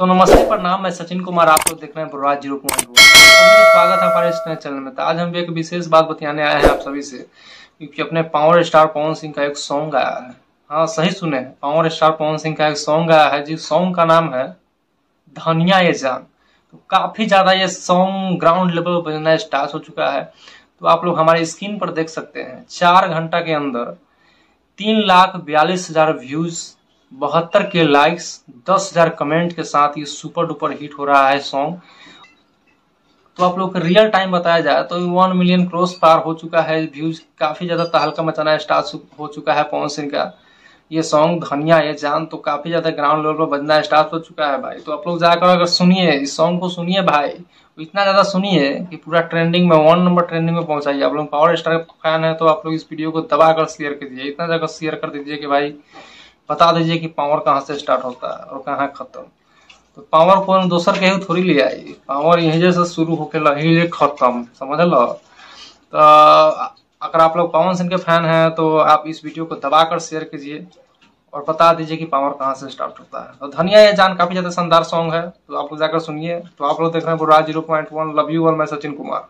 तो नमस्ते, प्रणाम। मैं सचिन कुमार आप लोग देख रहे हैं बुराज ज़ीरो पॉइंट वन स्वागत है हमारे इस नए चैनल में। तो आज हम एक विशेष बात बताने आए हैं आप सभी से, क्योंकि अपने पावर स्टार पवन सिंह का एक सॉन्ग आया है। हाँ सही सुने। पावर स्टार पवन सिंह का एक सॉन्ग आया है, जिस सॉन्ग का नाम है, धनिया ये जान। तो काफ़ी ज़्यादा ये सॉन्ग ग्राउंड लेवल पर बजना स्टार्ट हो चुका है। तो आप लोग हमारे स्क्रीन पर देख सकते हैं, चार घंटा के अंदर तीन लाख बयालीस हज़ार व्यूज़ बहत्तर के लाइक्स दस हज़ार कमेंट के साथ ये सुपर डुपर हिट हो रहा है सॉन्ग तो आप लोग रियल टाइम बताया जाए तो वन मिलियन क्रॉस पार हो चुका है व्यूज़ काफ़ी ज़्यादा तहलका मचाना स्टार्ट हो चुका है पवन सिंह का। ये सॉन्ग धनिया, ये जान तो काफ़ी ज़्यादा ग्राउंड लेवल पर बजना स्टार्ट हो चुका है भाई। तो आप लोग जाकर अगर सुनिए, इस सॉन्ग को सुनिए भाई इतना ज़्यादा सुनिए कि पूरा ट्रेंडिंग में वन नंबर ट्रेंडिंग में पहुंचाइए। आप लोग पावर स्टार फ़ैन है तो आप लोग इस वीडियो को दबा कर शेयर कीजिए, इतना ज़्यादा शेयर कर दीजिए कि भाई बता दीजिए कि पावर कहाँ से स्टार्ट होता है और कहाँ खत्म। तो पावर को दोसर के थोड़ी ले आई पावर यहीं जैसे शुरू होके यही खत्म। समझ लो? तो अगर आप लोग पवन सिंह के फ़ैन हैं तो आप इस वीडियो को दबाकर शेयर कीजिए और बता दीजिए कि पावर कहाँ से स्टार्ट होता है। तो धनिया ये जान, काफ़ी ज़्यादा शानदार सॉन्ग है तो आप लोग जाकर सुनिए। तो आप लोग देख रहे हैं बुरा zero point one love you one मैं सचिन कुमार।